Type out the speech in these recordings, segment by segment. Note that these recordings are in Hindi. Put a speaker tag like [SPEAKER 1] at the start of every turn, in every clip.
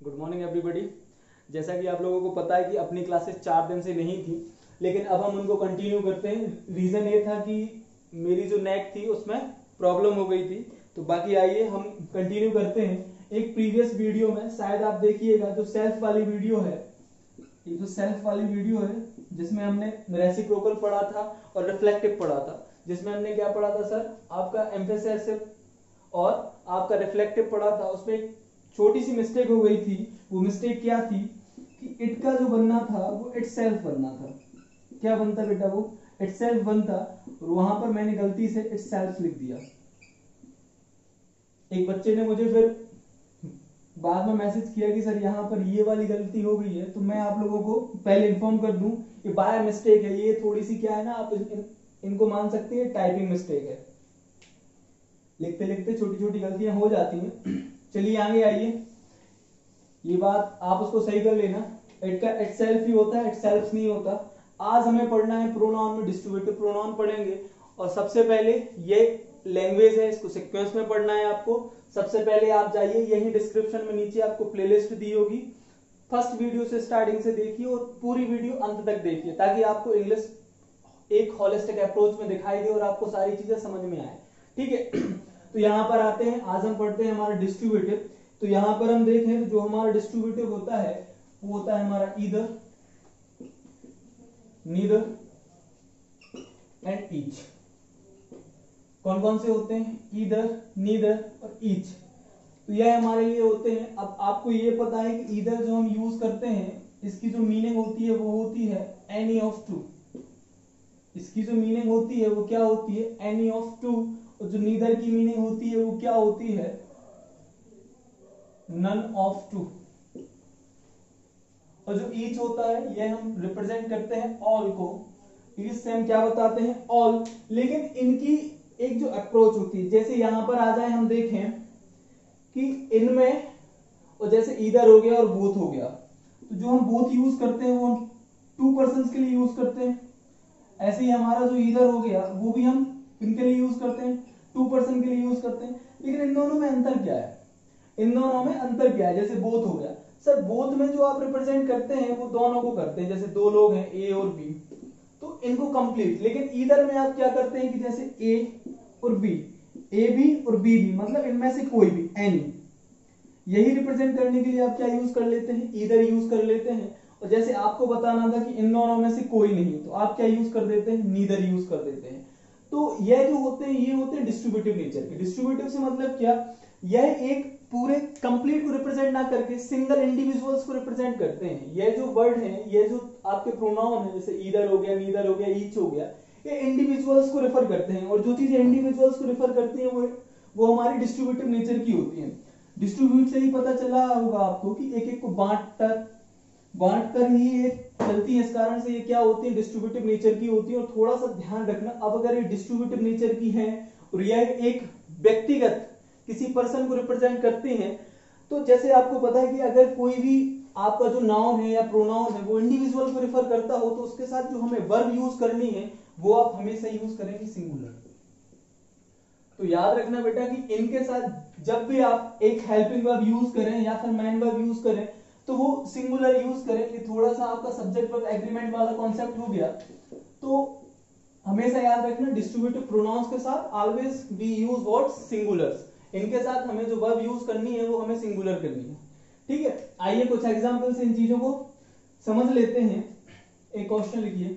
[SPEAKER 1] गुड मॉर्निंग एवरीबॉडी जैसा कि आप लोगों को पता है कि अपनी क्लासेस चार दिन से नहीं थी, लेकिन अब हम उनको कंटिन्यू करते हैं। रीजन ये था कि मेरी जो नेक थी, उसमें प्रॉब्लम हो गई थी। तो बाकी आइए, हम कंटिन्यू करते हैं। एक प्रीवियस वीडियो में, शायद आप देखिएगा, जो सेल्फ वाली वीडियो है ये जो सेल्फ वाली वीडियो है, जिसमें हमने रेसिप्रोकल पढ़ा था और रिफ्लेक्टिव पढ़ा था। जिसमें हमने क्या पढ़ा था सर आपका एम्फेसिव और आपका रिफ्लेक्टिव पढ़ा था, उसमें छोटी सी मिस्टेक हो गई थी वो मिस्टेक क्या थी? कि इट का जो बनना था वो इट सेल्फ बनना था। क्या बनता बेटा वो? इट सेल्फ बनता और वहाँ पर मैंने गलती से इट सेल्फ लिख दिया। एक बच्चे ने मुझे फिर बाद में मैसेज किया कि सर यहाँ पर ये वाली गलती हो गई है तो मैं आप लोगों को पहले इन्फॉर्म कर दूँ कि बाय मिस्टेक है ये थोड़ी सी क्या है ना आप इन, इनको मान सकते हैं टाइपिंग मिस्टेक है। लिखते लिखते छोटी छोटी गलतियाँ हो जाती हैं। चलिए आगे आइए। ये बात आप उसको सही कर लेना। इट का इट सेल्फ ही होता है इट सेल्फ नहीं होता। आज हमें पढ़ना है प्रोनाउन में डिस्ट्रीब्यूटिव प्रोनाउन पढ़ेंगे। और सबसे पहले ये लैंग्वेज है, इसको सीक्वेंस में पढ़ना है आपको। सबसे पहले आप जाइए, यही डिस्क्रिप्शन में नीचे आपको प्लेलिस्ट दी होगी। फ़र्स्ट वीडियो से स्टार्टिंग से देखिए और पूरी वीडियो अंत तक देखिए, ताकि आपको इंग्लिश एक होलिस्टिक अप्रोच में दिखाई दे और आपको सारी चीज़ें समझ में आए। ठीक है? तो यहाँ पर आते हैं, आज हम पढ़ते हैं हमारा डिस्ट्रीब्यूटिव तो यहाँ पर हम देखें जो हमारा डिस्ट्रीब्यूटिव होता है, वो होता है हमारा ईदर नीदर एंड ईच कौन कौन से होते हैं? ईदर नीदर और ईच तो यह हमारे लिए होते हैं। अब आपको ये पता है कि ईदर जो हम यूज़ करते हैं, इसकी जो मीनिंग होती है, वो होती है एनी ऑफ़ टू इसकी जो मीनिंग होती है, वो क्या होती है? एनी ऑफ़ टू और जो नीदर की मीनिंग होती है वो क्या होती है? नन ऑफ़ टू और जो ईच होता है ये हम रिप्रेजेंट करते हैं ऑल को। ईच से हम क्या बताते हैं? ऑल लेकिन इनकी एक जो अप्रोच होती है, जैसे यहाँ पर आ जाए, हम देखें कि इनमें, और जैसे इधर हो गया और बोथ हो गया तो जो हम बोथ यूज़ करते हैं, वो हम टू पर्सन के लिए यूज़ करते हैं। ऐसे ही हमारा जो इधर हो गया, वो भी हम इनके लिए यूज़ करते हैं। टू पर्सन के लिए यूज़ करते हैं। लेकिन इन दोनों में अंतर क्या है? इन दोनों में अंतर क्या है? जैसे बोथ हो गया। सर बोथ में जो आप रिप्रेजेंट करते हैं, वो दोनों को करते हैं। जैसे दो लोग हैं ए और बी तो इनको कंप्लीट लेकिन इधर में आप क्या करते हैं कि जैसे ए और बी ए बी और बी बी मतलब इनमें से कोई भी एनी यही रिप्रेजेंट करने के लिए आप क्या यूज़ कर लेते हैं? इधर यूज़ कर लेते हैं। और जैसे आपको बताना था कि इन दोनों में से कोई नहीं तो आप क्या यूज़ कर देते हैं? नीदर यूज़ कर देते हैं। तो यह जो होते हैं, ये होते हैं डिस्ट्रीब्यूटिव नेचर के। डिस्ट्रीब्यूटिव से मतलब क्या? यह एक पूरे कंप्लीट को रिप्रेजेंट ना करके सिंगल इंडिविजुअल्स को रिप्रेजेंट करते हैं। यह जो वर्ड है ये जो आपके प्रोनाउन है, जैसे ईदर हो गया नीदर हो गया ईच हो गया, ये इंडिविजुअल्स को रेफर करते हैं। और जो चीज़ें इंडिविजुअल्स को रेफर करती हैं, वो वो हमारी डिस्ट्रीब्यूटिव नेचर की होती है। डिस्ट्रीब्यूट से ही पता चला होगा आपको कि एक एक को बांट बांट कर ही ये चलती है। इस कारण से ये क्या होती है? डिस्ट्रीब्यूटिव नेचर की होती है और थोड़ा सा ध्यान रखना, अब अगर ये डिस्ट्रीब्यूटिव नेचर की है और यह एक व्यक्तिगत किसी पर्सन को रिप्रेजेंट करते हैं तो जैसे आपको पता है कि अगर कोई भी आपका जो नाउन है या प्रोनाउन है, वो इंडिविजुअल को रिफर करता हो तो उसके साथ जो हमें वर्ब यूज़ करनी है, वो आप हमेशा यूज़ करेंगे सिंगुलर तो याद रखना बेटा कि इनके साथ जब भी आप एक हेल्पिंग वर्ब यूज़ करें या फिर मैन वर्ब यूज़ करें तो वो सिंगुलर यूज़ करें कि थोड़ा सा आपका सब्जेक्ट वर्ब एग्रीमेंट वाला कॉन्सेप्ट हो गया। तो हमेशा याद रखना डिस्ट्रीब्यूटिव प्रोनाउंस के साथ always we use word singulars इनके साथ हमें जो वर्ब यूज़ करनी है, वो हमें सिंगुलर करनी है। ठीक है? आइए कुछ एग्जांपल से इन चीज़ों को समझ लेते हैं। एक क्वेश्चन लिखिए।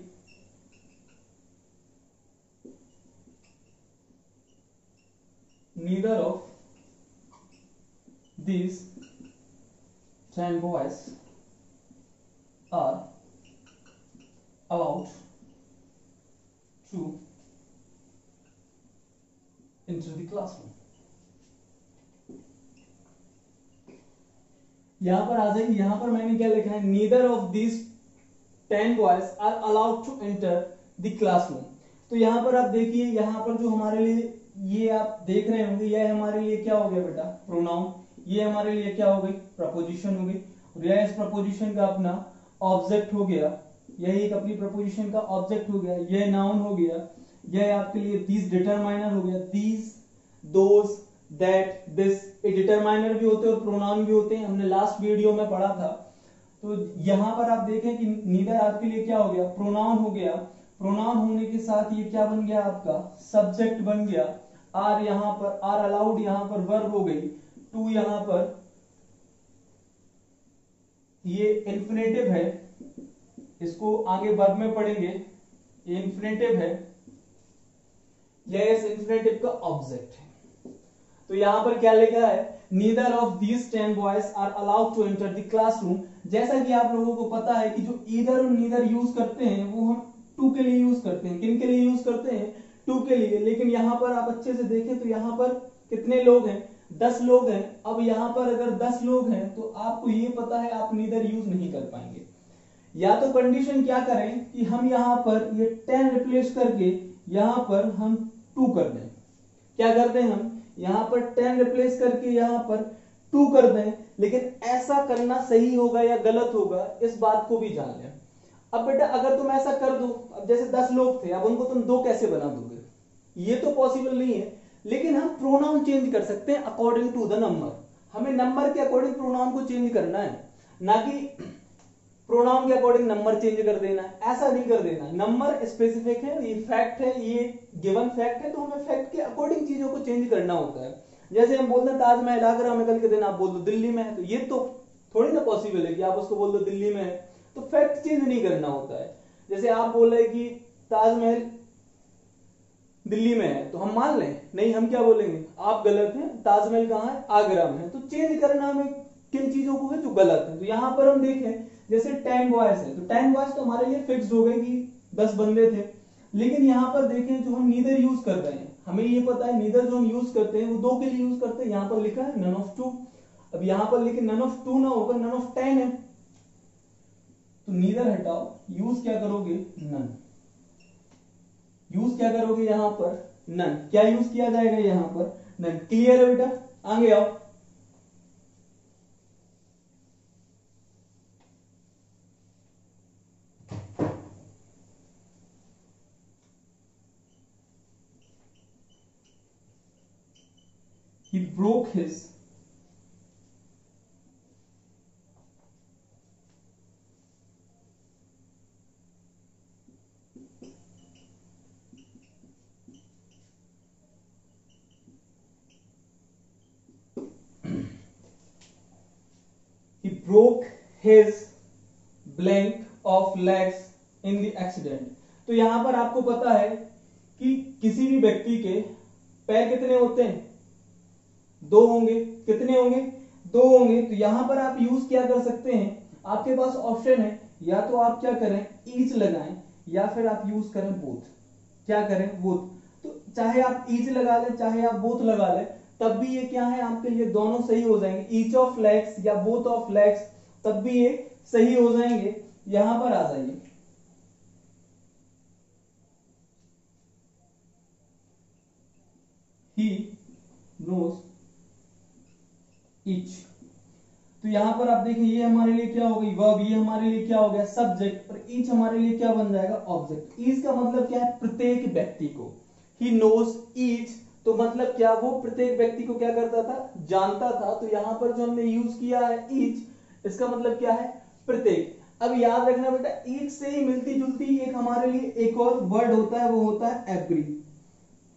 [SPEAKER 1] Neither of these ten boys are allowed to enter the classroom. यहाँ पर आ जाइए, यहाँ पर मैंने क्या लिखा है? Neither of this ten boys are allowed to enter the classroom तो यहाँ पर आप देखिए, यहाँ पर जो हमारे लिए ये आप देख रहे होंगे, यह हमारे लिए क्या हो गया बेटा? प्रोनाउन ये हमारे लिए क्या हो गई? प्रपोजिशन हो गई। और यह इस प्रपोजिशन का अपना ऑब्जेक्ट हो गया। यह एक अपनी प्रपोजिशन का ऑब्जेक्ट हो गया। यह नाउन हो गया। यह आपके लिए दीज डिटरमाइनर हो गया। These those that this a determiner भी होते हैं और प्रोनाउन भी होते हैं। हमने लास्ट वीडियो में पढ़ा था। तो यहाँ पर आप देखें कि नीदर आपके लिए क्या हो गया? प्रोनाउन हो गया। प्रोनाउन होने के साथ ये क्या बन गया आपका? सब्जेक्ट बन गया। आर यहाँ पर आर अलाउड यहाँ पर वर्ब हो गई। टू यहाँ पर ये इंफिनेटिव है, इसको आगे वर्ब में पढ़ेंगे, ये इंफिनेटिव है यह इंफिनेटिव का ऑब्जेक्ट है। तो यहाँ पर क्या लिखा है? Neither of these ten boys are allowed to enter the classroom जैसा कि आप लोगों को पता है कि जो ईदर और नीदर यूज़ करते हैं, वो हम टू के लिए यूज़ करते हैं। किन के लिए यूज़ करते हैं? टू के लिए। लेकिन यहाँ पर आप अच्छे से देखें तो यहाँ पर कितने लोग हैं? दस लोग हैं। अब यहाँ पर अगर दस लोग हैं तो आपको ये पता है, आप नीदर यूज़ नहीं कर पाएँगे। या तो कंडीशन क्या करें कि हम यहाँ पर ये टेन रिप्लेस करके यहाँ पर हम टू कर दें। क्या कर दें हम? यहाँ पर टेन रिप्लेस करके यहाँ पर टू कर दें। लेकिन ऐसा करना सही होगा या गलत होगा, इस बात को भी जान लें। अब बेटा, अगर तुम ऐसा कर दो, अब जैसे दस लोग थे, अब उनको तुम दो कैसे बना दोगे? ये तो पॉसिबल नहीं है। लेकिन हम प्रोनाउन चेंज कर सकते हैं अकॉर्डिंग टू द नंबर हमें नंबर के अकॉर्डिंग प्रोनाउन को चेंज करना है. ना कि प्रोनाउन के अकॉर्डिंग नंबर चेंज कर देना ऐसा नहीं कर देना नंबर स्पेसिफिक है, ये फैक्ट है, ये गिवन फैक्ट है तो हमें फैक्ट के अकॉर्डिंग चीज़ों को चेंज करना होता है. जैसे हम बोलते हैं ताजमहल आगरा में कल के दिन आप बोल दो दिल्ली में है तो ये तो थोड़ी ना पॉसिबल है कि आप उसको बोल दो दिल्ली में है. तो फैक्ट चेंज नहीं करना होता है. जैसे आप बोल रहे कि ताजमहल दिल्ली में है तो हम मान लें, नहीं, हम क्या बोलेंगे? आप गलत हैं, ताजमहल कहाँ है? आगरा में है। तो चेंज करना हमें किन चीज़ों को है जो गलत है? तो यहाँ पर हम देखें, जैसे टेन बॉयज़ है तो टेन बॉयज़ तो हमारे लिए फिक्स हो गए कि दस बंदे थे। लेकिन यहाँ पर देखें, जो हम नीदर यूज़ कर रहे हैं, हमें ये पता है नीदर जो हम यूज़ करते हैं, वो दो के लिए यूज़ करते हैं। यहाँ पर लिखा है नन ऑफ़ टू अब यहाँ पर लेकिन नन ऑफ़ टू ना होगा नन ऑफ़ टेन है। तो नीदर हटाओ यूज़ क्या करोगे? नन यूज़ क्या करोगे यहाँ पर? नन क्या यूज़ किया जाएगा यहाँ पर? नन क्लियर है बेटा? आगे आओ। He broke his broke his blank of legs in the accident. तो यहाँ पर आपको पता है कि किसी भी व्यक्ति के पैर कितने होते हैं? दो होंगे। कितने होंगे? दो होंगे। तो यहाँ पर आप यूज़ क्या कर सकते हैं? आपके पास ऑप्शन है। या तो आप क्या करें? ईच लगाएँ, या फिर आप यूज़ करें बोथ क्या करें? बोथ तो चाहे आप ईच लगा लें, चाहे आप बोथ लगा लें तब भी ये क्या है? आपके लिए दोनों सही हो जाएँगे। ईच ऑफ़ लेग्स या बोथ ऑफ़ लेग्स तब भी ये सही हो जाएँगे। यहाँ पर आ जाइए। ही नोज़ ईच तो यहाँ पर आप देखिए ये हमारे लिए क्या हो गई? वर्ब ये हमारे लिए क्या हो गया? सब्जेक्ट और ईच हमारे लिए क्या बन जाएगा? ऑब्जेक्ट ईच का मतलब क्या है? प्रत्येक व्यक्ति को। ही नोज़ ईच तो मतलब क्या वो प्रत्येक व्यक्ति को क्या करता था? जानता था। तो यहाँ पर जो हमने यूज़ किया है ईच इसका मतलब क्या है? प्रत्येक। अब याद रखना बेटा ईच से ही मिलती जुलती एक हमारे लिए एक और वर्ड होता है, वो होता है एवरी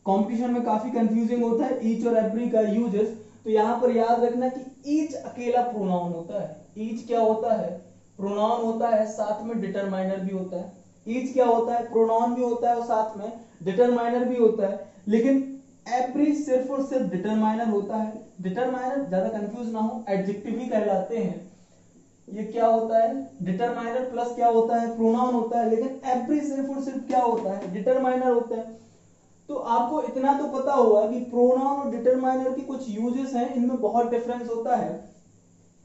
[SPEAKER 1] कॉम्पिटिशन में काफ़ी कंफ्यूजिंग होता है ईच और एवरी का यूजेस तो यहाँ पर याद रखना कि ईच अकेला प्रोनाउन होता है। ईच क्या होता है? प्रोनाउन होता है, साथ में डिटरमाइनर भी होता है। ईच क्या होता है? प्रोनाउन भी होता है और साथ में डिटरमाइनर भी होता है। लेकिन एवरी सिर्फ़ और सिर्फ़ डिटरमाइनर होता है। डिटरमाइनर ज़्यादा कंफ्यूज ना हो एडजेक्टिव ही कहलाते हैं। ये क्या होता है? डिटरमाइनर प्लस क्या होता है? प्रोनाउन होता है। लेकिन एवरी सिर्फ़ और सिर्फ़ क्या होता है? डिटरमाइनर होता है। तो आपको इतना तो पता होगा कि प्रोनाउन और डिटरमाइनर की कुछ यूजेस हैं। इनमें बहुत डिफरेंस होता है।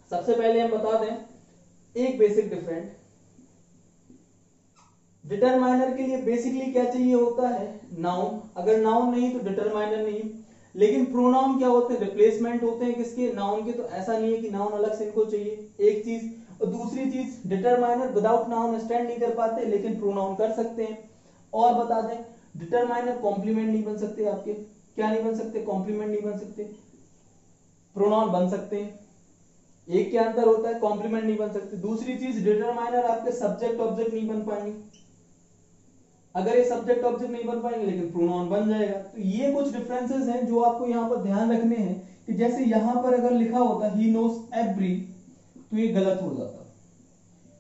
[SPEAKER 1] सबसे पहले हम बता दें, एक बेसिक डिफरेंट डिटरमाइनर के लिए बेसिकली क्या चाहिए होता है? नाउन अगर नाउन नहीं तो डिटरमाइनर नहीं. लेकिन प्रोनाउन क्या होते हैं? रिप्लेसमेंट होते हैं किसके? नाउन के. तो ऐसा नहीं है कि नाउन अलग से इनको चाहिए. एक चीज़ और दूसरी चीज़ डिटरमाइनर विदाउट नाउन स्टैंड नहीं कर पाते, लेकिन प्रोनाउन कर सकते हैं. और बता दें डिटरमाइनर कॉम्प्लीमेंट नहीं बन सकते आपके. क्या नहीं बन सकते? कॉम्प्लीमेंट नहीं बन सकते. प्रोनाउन बन सकते हैं. एक क्या अंतर होता है कॉम्प्लीमेंट नहीं बन सकते. दूसरी चीज़ डिटरमाइनर आपके सब्जेक्ट ऑब्जेक्ट नहीं बन पाएँगे. अगर ये सब्जेक्ट ऑब्जेक्ट नहीं बन पाएँगे, लेकिन प्रोनाउन बन जाएगा। तो ये कुछ डिफरेंसेस हैं जो आपको यहाँ पर ध्यान रखने हैं कि जैसे यहाँ पर अगर लिखा होता ही नोस एवरी तो ये गलत हो जाता।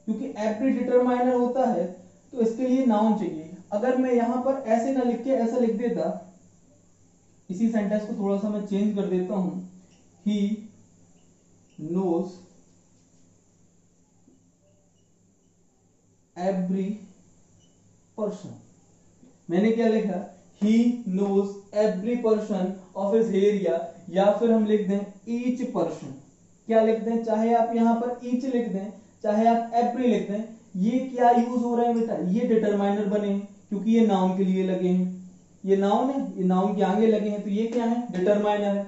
[SPEAKER 1] क्योंकि एवरी डिटरमाइनर होता है तो इसके लिए नाउन चाहिए। अगर मैं यहाँ पर ऐसे ना लिख के ऐसा लिख देता, इसी सेंटेंस को थोड़ा सा मैं चेंज कर देता हूँ। ही नोस एवरी पर्सन मैंने क्या लिखा? He knows every person of his area या फिर हम लिख दें ईच पर्सन क्या लिख दें? चाहे आप यहाँ पर ईच लिख दें, चाहे आप एवरी लिख दें, ये क्या यूज़ हो रहा है बेटा? ये डिटरमाइनर बने हैं, क्योंकि ये नाउन के लिए लगे हैं। ये नाउन है, ये नाउन के आगे लगे हैं तो ये क्या है? डिटरमाइनर है।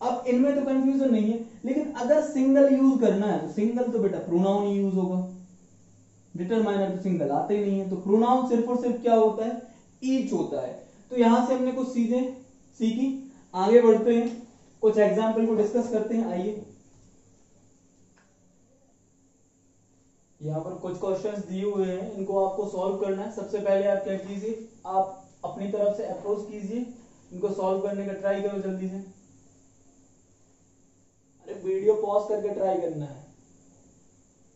[SPEAKER 1] अब इनमें तो कंफ्यूजन नहीं है, लेकिन अगर सिंगल यूज़ करना है तो सिंगल तो बेटा प्रोनाउन ही यूज़ होगा। डिटरमाइनर तो सिंगल आते ही नहीं है तो प्रोनाउन सिर्फ़ और सिर्फ़ क्या होता है? ईच होता है। तो यहाँ से हमने कुछ चीज़ें सीखी। आगे बढ़ते हैं। कुछ एग्ज़ाम्पल को डिस्कस करते हैं। आइए। यहाँ पर कुछ क्वेश्चंस दिए हुए हैं। इनको आपको सॉल्व करना है। सबसे पहले आप क्या कीजिए? आप अपनी तरफ़ से अप्रोच कीजिए। इनको सॉल्व करने का ट्राई करो जल्दी से। अरे वीडियो पॉज करके ट्राई करना है।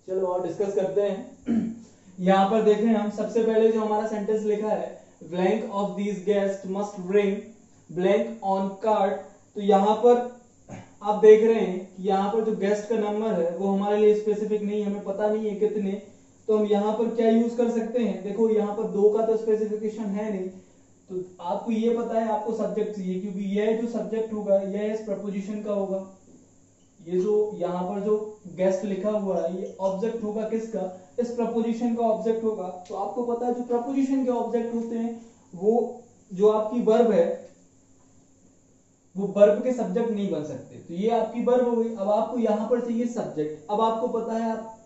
[SPEAKER 1] चलो और डिस्कस करते हैं। यहाँ पर देखें हम। सबसे पहले जो हमारा सेंटेंस लिखा है blank of these guest must bring blank own card तो यहाँ पर आप देख रहे हैं कि यहाँ पर जो गेस्ट का नंबर है, वो हमारे लिए स्पेसिफिक नहीं हमें पता नहीं है कितने। तो हम यहाँ पर क्या यूज़ कर सकते हैं? देखो, यहाँ पर दो का तो स्पेसिफिकेशन है नहीं। तो आपको ये पता है, आपको सब्जेक्ट चाहिए, क्योंकि यह जो सब्जेक्ट होगा, यह इस प्रपोजिशन का होगा। ये जो यहाँ पर जो गेस्ट लिखा हुआ है, ये ऑब्जेक्ट होगा किसका? इस प्रपोजिशन का ऑब्जेक्ट होगा। तो आपको पता है जो प्रपोजिशन के ऑब्जेक्ट होते हैं, वो जो आपकी वर्ब है, वो वर्ब के सब्जेक्ट नहीं बन सकते। तो ये आपकी वर्ब हो गई। अब आपको यहाँ पर चाहिए सब्जेक्ट अब आपको पता है आप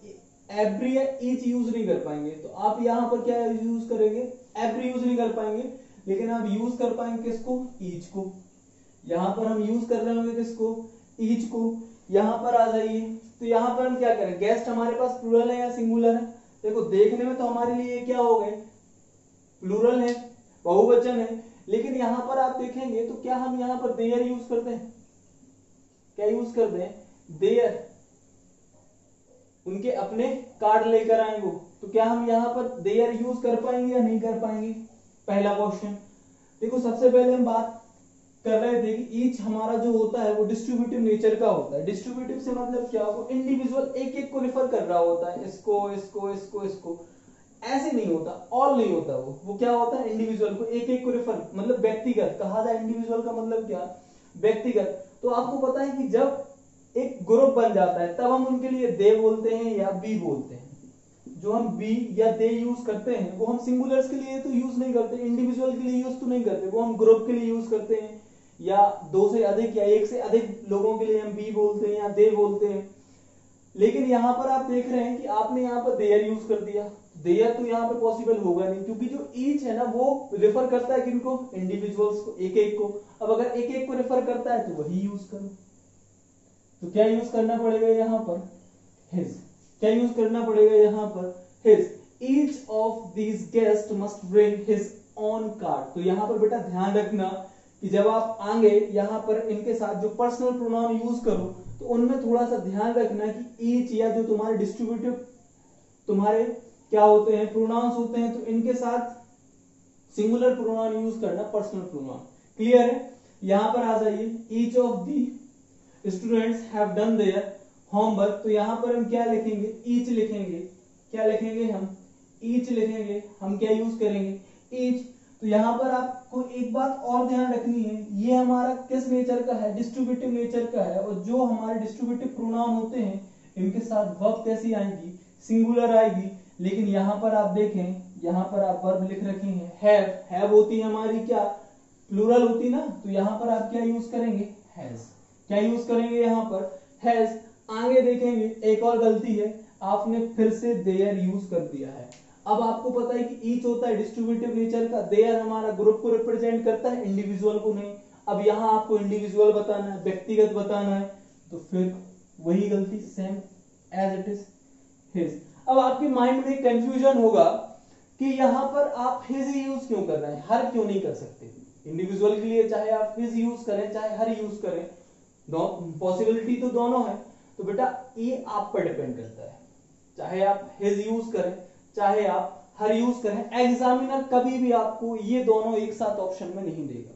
[SPEAKER 1] एवरी ईच यूज़ नहीं कर पाएँगे। तो आप यहाँ पर क्या यूज़ करेंगे? एवरी यूज़ नहीं कर पाएँगे। लेकिन आप यूज़ कर पाएँगे किसको? ईच को। यहाँ पर हम यूज़ कर रहे होंगे किसको? ईच को। यहाँ पर आ जाइए। तो यहाँ पर हम क्या करें? गेस्ट हमारे पास प्लूरल है या सिंगुलर है? देखो, देखने में तो हमारे लिए क्या हो गए? प्लूरल है, बहुवचन है। लेकिन यहाँ पर आप देखेंगे तो क्या हम यहाँ पर देयर यूज़ करते हैं? क्या यूज़ करते हैं? देयर उनके अपने कार्ड लेकर आए वो। तो क्या हम यहाँ पर देयर यूज़ कर पाएँगे या नहीं कर पाएँगे? पहला क्वेश्चन देखो, सबसे पहले हम बात कर रहे थे कि ईच हमारा जो होता है वो डिस्ट्रीब्यूटिव नेचर का होता है। डिस्ट्रीब्यूटिव से मतलब क्या वो इंडिविजुअल एक एक को रिफर कर रहा होता है। इसको इसको इसको इसको। ऐसे नहीं होता। ऑल नहीं होता वो। वो क्या होता है? इंडिविजुअल को एक एक को रिफर मतलब व्यक्तिगत। कहा जाए इंडिविजुअल का मतलब क्या? व्यक्तिगत। तो आपको पता है कि जब एक ग्रुप बन जाता है, तब हम उनके लिए दे बोलते हैं या बी बोलते हैं। जो हम बी या दे यूज़ करते हैं, वो हम सिंगुलर्स के लिए तो यूज़ नहीं करते इंडिविजुअल के लिए यूज़ तो नहीं करते, वो हम ग्रुप के लिए यूज़ करते हैं। या दो से अधिक या एक से अधिक लोगों के लिए हम बी बोलते हैं या दे बोलते हैं। लेकिन यहाँ पर आप देख रहे हैं कि आपने यहाँ पर देयर यूज़ कर दिया। देयर तो यहाँ पर पॉसिबल होगा नहीं, क्योंकि जो ईच है ना, वो रेफर करता है किनको इंडिविजुअल्स को एक एक को। अब अगर एक एक को रेफर करता है तो वही यूज़ करो। तो क्या यूज़ करना पड़ेगा यहाँ पर? हिज क्या यूज़ करना पड़ेगा यहाँ पर? His each of these guest must bring his own card तो यहाँ पर बेटा ध्यान रखना कि जब आप आगे यहाँ पर इनके साथ जो पर्सनल प्रोनाउन यूज़ करो तो उनमें थोड़ा सा ध्यान रखना कि ईच या जो तुम्हारे डिस्ट्रीब्यूटिव तुम्हारे क्या होते हैं प्रोनाउंस होते हैं तो इनके साथ सिंगुलर प्रोनाउन यूज़ करना पर्सनल प्रोनाउन क्लियर है? यहाँ पर आ जाइए. Each of the students have done their homework तो यहाँ पर हम क्या लिखेंगे? ईच लिखेंगे. क्या लिखेंगे हम? ईच लिखेंगे. हम क्या यूज़ करेंगे? ईच तो यहाँ पर आपको एक बात और ध्यान रखनी है, ये हमारा किस नेचर का है? डिस्ट्रीब्यूटिव नेचर का है और जो हमारे डिस्ट्रीब्यूटिव प्रोनाउन होते हैं, इनके साथ वर्ब कैसी आएँगी? सिंगुलर आएगी। लेकिन यहाँ पर आप देखें, यहाँ पर आप वर्ब लिख रखे हैं। हैव हैव होती है हमारी क्या? प्लूरल होती ना? तो यहाँ पर आप क्या यूज़ करेंगे? हैज़ क्या यूज़ करेंगे यहाँ पर? हैज़ आगे देखेंगे, एक और गलती है, आपने फिर से देयर यूज़ कर दिया है। अब आपको पता है कि ईच होता है डिस्ट्रीब्यूटिव नेचर का। देयर हमारा ग्रुप को रिप्रेजेंट करता है इंडिविजुअल को नहीं। अब यहाँ आपको इंडिविजुअल बताना है, व्यक्तिगत बताना है तो फिर वही गलती same as it is his अब आपके माइंड में कंफ्यूजन होगा कि यहाँ पर आप हिज यूज़ क्यों कर रहे हैं? हर क्यों नहीं कर सकते? इंडिविजुअल के लिए चाहे आप हिज यूज़ करें, चाहे हर यूज़ करें पॉसिबिलिटी तो दोनों है। तो बेटा, ये आप पर डिपेंड करता है। चाहे आप हिज यूज़ करें चाहे आप हर यूज़ करें एग्जामिनर कभी भी आपको ये दोनों एक साथ ऑप्शन में नहीं देगा।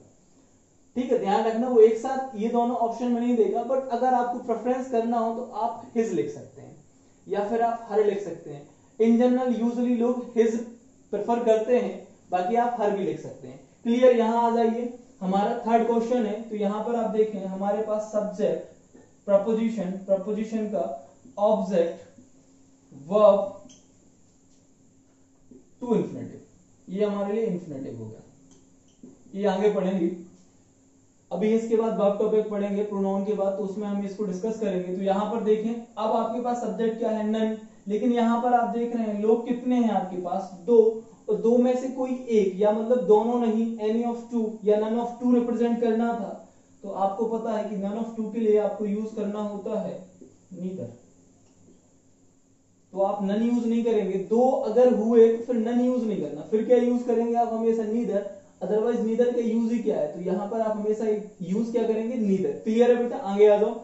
[SPEAKER 1] ठीक है, ध्यान रखना वो एक साथ ये दोनों ऑप्शन में नहीं देगा बट अगर आपको प्रेफरेंस करना हो तो आप हिज लिख सकते हैं, या फिर आप हर लिख सकते हैं। इन जनरल यूजली लोग हिज प्रेफर करते हैं, बाकी आप हर भी लिख सकते हैं। क्लियर यहाँ आ जाइए। हमारा थर्ड क्वेश्चन है तो यहाँ पर आप देखें, हमारे पास सब्जेक्ट प्रपोजिशन प्रपोजिशन का ऑब्जेक्ट वर्ब टू इंफिनेटिव ये हमारे लिए इंफिनेटिव हो गया। ये आगे पढ़ेंगे। अभी इसके बाद वर्ब टॉपिक पढ़ेंगे प्रोनाउन के बाद तो उसमें हम इसको डिस्कस करेंगे। तो यहाँ पर देखें, अब आपके पास सब्जेक्ट क्या है? नन लेकिन यहाँ पर आप देख रहे हैं, लोग कितने हैं आपके पास? दो। और दो में से कोई एक, या मतलब दोनों नहीं एनी ऑफ़ टू या नन ऑफ़ टू रिप्रेजेंट करना था। तो आपको पता है कि नन ऑफ़ टू के लिए आपको यूज़ करना होता है नीदर तो आप नन यूज़ नहीं करेंगे। दो अगर हुए तो फिर नन यूज़ नहीं करना। फिर क्या यूज़ करेंगे आप हमेशा? नीदर अदरवाइज़ नीदर का यूज़ ही क्या है? तो यहाँ पर आप हमेशा यूज़ क्या करेंगे? नीदर क्लियर है बेटा? आगे आ जाओ।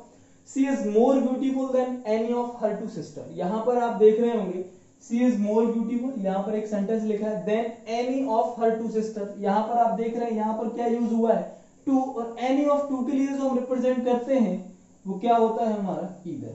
[SPEAKER 1] She is more beautiful than any of her two sister यहाँ पर आप देख रहे होंगे। सी इज़ मोर ब्यूटीफुल यहाँ पर एक सेंटेंस लिखा है than any of her two sister यहाँ पर आप देख रहे हैं, यहाँ पर क्या यूज़ हुआ है? टू और एनी ऑफ़ टू के लिए जो हम रिप्रेजेंट करते हैं, वो क्या होता है हमारा? ईदर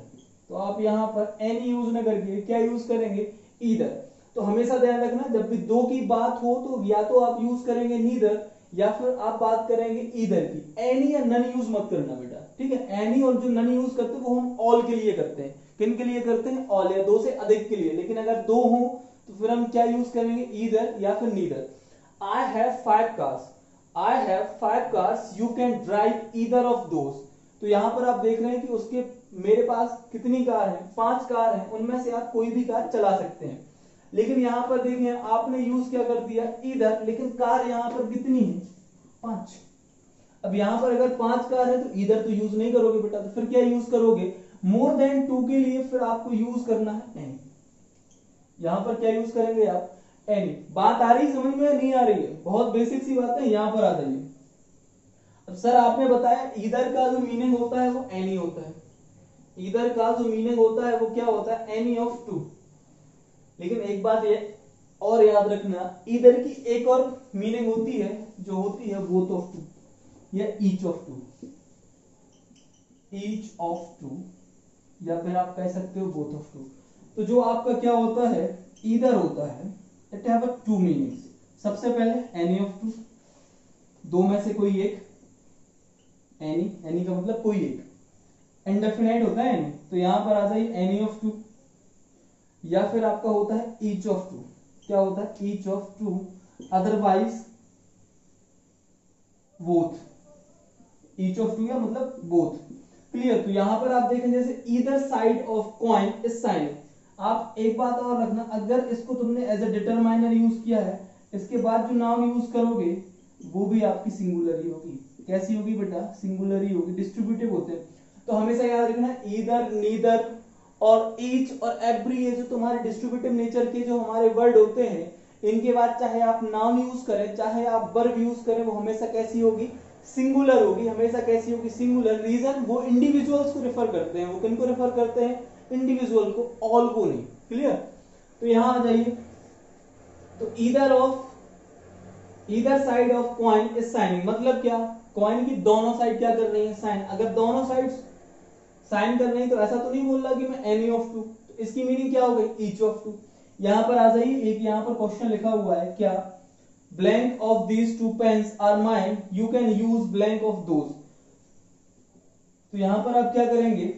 [SPEAKER 1] तो आप यहाँ पर एनी यूज़ न करके क्या यूज़ करेंगे? ईदर तो हमेशा ध्यान रखना, जब भी दो की बात हो तो या तो आप यूज़ करेंगे नीदर या फिर आप बात करेंगे ईदर की। एनी या नन यूज़ मत करना बेटा, ठीक है? एनी और जो नन यूज़ करते हैं, वो हम ऑल के लिए करते हैं। किन के लिए करते हैं? ऑल या दो से अधिक के लिए। लेकिन अगर दो हो तो फिर हम क्या यूज़ करेंगे? ईदर या फिर neither I have five cars I have five cars you can drive either of those तो यहाँ पर आप देख रहे हैं कि उसके मेरे पास कितनी कार है? पाँच कार है। उनमें से आप कोई भी कार चला सकते हैं। लेकिन यहाँ पर देखें आपने यूज़ क्या कर दिया? इधर। लेकिन कार यहाँ पर कितनी है? पाँच। अब यहाँ पर अगर पाँच कार है तो इधर तो यूज़ नहीं करोगे बेटा। तो फिर क्या यूज़ करोगे? मोर देन टू के लिए फिर आपको यूज़ करना है एनी यहाँ पर क्या यूज़ करेंगे आप? एनी बात आ रही समझ में नहीं आ रही है? बहुत बेसिक सी बात है, यहाँ पर आ जाइए। अब सर, आपने बताया इधर का जो मीनिंग होता है, वो एनी होता है। इधर का जो मीनिंग होता है, वो क्या होता है? एनी ऑफ़ टू लेकिन एक बात ये और याद रखना, इधर की एक और मीनिंग होती है, जो होती है बोथ ऑफ़ टू या each of two each of two या फिर आप कह सकते हो बोथ ऑफ़ टू तो जो आपका क्या होता है, इधर होता है इट हैव टू मीनिंग्स सबसे पहले एनी ऑफ़ टू दो में से कोई एक. एनी एनी का मतलब कोई एक. इंडेफिनाइट होता है एनी तो यहाँ पर आ जाइए एनी ऑफ़ टू या फिर आपका होता है ईच ऑफ़ टू क्या होता है? Each of two otherwise both each of two या मतलब बोथ क्लियर तो यहाँ पर आप देखें, जैसे इधर साइड ऑफ़ कॉइन इस साइड आप एक बात और रखना, अगर इसको तुमने एज ए डिटरमाइनर यूज़ किया है, इसके बाद जो नाम यूज़ करोगे, वो भी आपकी सिंगुलर ही होगी. कैसी होगी बेटा? सिंगुलर ही होगी. डिस्ट्रीब्यूटिव होते हैं. तो हमेशा याद रखना इधर नीदर और ईच और एवरी ये जो तुम्हारे डिस्ट्रीब्यूटिव नेचर के जो हमारे वर्ड होते हैं, इनके बाद चाहे आप नाउन यूज़ करें, चाहे आप वर्ब यूज़ करें, वो हमेशा कैसी होगी? सिंगुलर होगी, हमेशा कैसी होगी? सिंगुलर रीजन वो इंडिविजुअल्स को रेफर करते हैं। वो किन को रेफर करते हैं? इंडिविजुअल को ऑल को नहीं। क्लियर तो यहाँ आ जाइए। तो either of either side of coin is shining मतलब क्या? कॉइन की दोनों साइड क्या कर रही है? साइन अगर दोनों साइड साइन कर रही तो ऐसा तो नहीं बोल रहा कि मैं एनी ऑफ़ टू इसकी मीनिंग क्या हो गई? ईच ऑफ़ टू यहाँ पर आ जाइए, एक यहाँ पर क्वेश्चन लिखा हुआ है, क्या? Blank of these two pens are mine you can use blank of those तो यहाँ पर आप क्या करेंगे?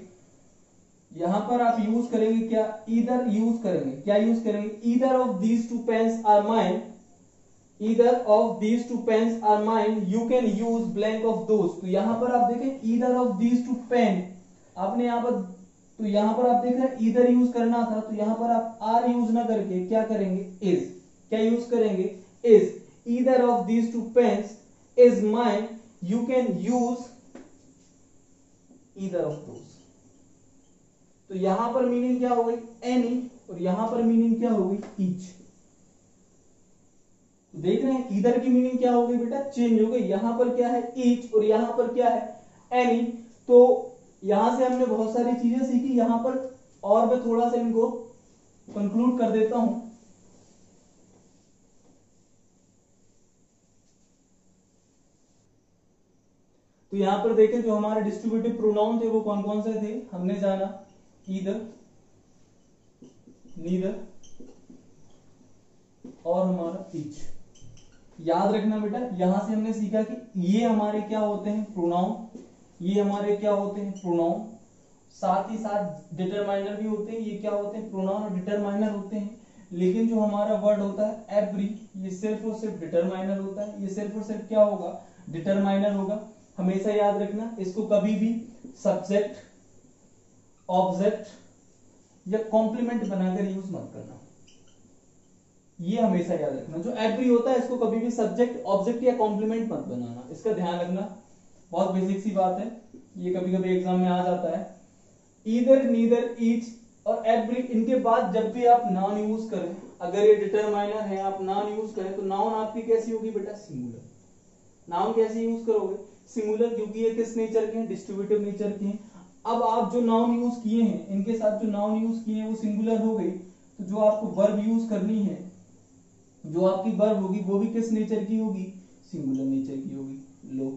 [SPEAKER 1] यहाँ पर आप यूज़ करेंगे क्या? इधर यूज़ करेंगे। क्या यूज़ करेंगे? Either of these two pens are mine either of these two pens are mine you can use blank of those तो यहाँ पर आप देखें इधर ऑफ़ दीज टू पेन आपने यहाँ पर तो यहाँ पर आप देख रहे हैं, इधर यूज़ करना था तो यहाँ पर आप आर यूज़ ना करके क्या करेंगे? इज़ क्या यूज़ करेंगे? Is either of these two pens is mine you can use either of those तो यहाँ पर मीनिंग क्या हो गई? एनी और यहाँ पर मीनिंग क्या हो गई? ईच देख रहे हैं, इधर की मीनिंग क्या हो गई बेटा? चेंज हो गई। यहाँ पर क्या है? ईच और यहाँ पर क्या है? एनी तो यहाँ से हमने बहुत सारी चीज़ें सीखी, यहाँ पर और मैं थोड़ा सा इनको कंक्लूड कर देता हूँ। तो यहाँ पर देखें जो हमारे डिस्ट्रीब्यूटिव प्रोनाउन थे, वो कौन कौन से थे? हमने जाना ईदर नीदर और हमारा ईच याद रखना बेटा, यहाँ से हमने सीखा कि ये हमारे क्या होते हैं? प्रोनाउन ये हमारे क्या होते हैं? प्रोनाउन साथ ही साथ डिटरमाइनर भी होते हैं, ये क्या होते हैं? प्रोनाउन और डिटरमाइनर होते हैं। लेकिन जो हमारा वर्ड होता है एवरी ये सिर्फ़ और सिर्फ़ डिटरमाइनर होता है। ये सिर्फ़ और सिर्फ़ क्या होगा? डिटरमाइनर होगा। हमेशा याद रखना, इसको कभी भी सब्जेक्ट ऑब्जेक्ट या कॉम्प्लीमेंट बनाकर यूज़ मत करना। ये हमेशा याद रखना। जो एवरी होता है, इसको कभी भी सब्जेक्ट ऑब्जेक्ट या कॉम्प्लीमेंट मत बनाना। इसका ध्यान रखना। बहुत बेसिक सी बात है। ये कभी कभी एग्ज़ाम में आ जाता है। ईदर नीदर ईच और एवरी इनके बाद जब भी आप नाउन यूज़ करें, अगर ये डिटरमाइनर है, आप नाउन यूज़ करें तो नाउन आपकी कैसी होगी बेटा? सिंगुलर नाउन कैसे यूज़ करोगे? सिंगुलर क्योंकि ये किस नेचर के हैं? डिस्ट्रीब्यूटिव नेचर के हैं। अब आप जो नाउन यूज़ किए हैं, इनके साथ जो नाउन यूज़ किए हैं, वो सिंगुलर हो गई। तो जो आपको वर्ब यूज़ करनी है, जो आपकी वर्ब होगी, वो भी किस नेचर की होगी? सिंगुलर नेचर की होगी। लो।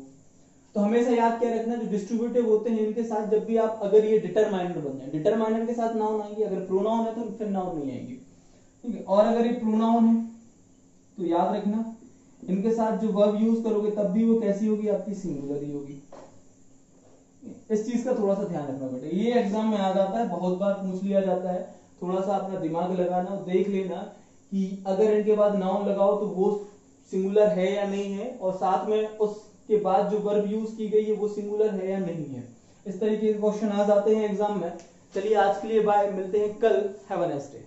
[SPEAKER 1] तो हमेशा याद क्या रखना, जो डिस्ट्रीब्यूटिव होते हैं, इनके साथ जब भी आप, अगर ये डिटरमाइनर बन जाए डिटरमाइनर के साथ नाउन आएँगे, अगर प्रोनाउन है तो फिर नाउन नहीं आएँगे। ठीक है? और अगर ये प्रोनाउन है तो याद रखना, इनके साथ जो वर्ब यूज़ करोगे, तब भी वो कैसी होगी? आपकी सिंगुलर ही होगी। इस चीज़ का थोड़ा सा ध्यान रखना बेटा। ये एग्ज़ाम में आ जाता है, बहुत बार पूछ लिया जाता है। थोड़ा सा अपना दिमाग लगाना और देख लेना कि अगर इनके बाद नाउन लगाओ तो वो सिंगुलर है या नहीं है, और साथ में उसके बाद जो वर्ब यूज़ की गई है वो सिंगुलर है या नहीं है। इस तरीके के क्वेश्चन आ जाते हैं एग्ज़ाम में। चलिए आज के लिए बाय मिलते हैं कल। Have a next day